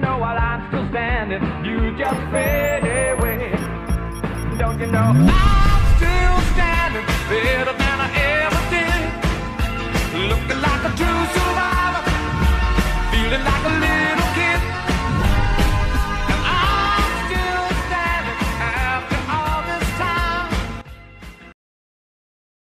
know while I'm still standing, you just fade away. Don't you know I'm still standing better than I ever did? Looking like a true survivor, feeling like a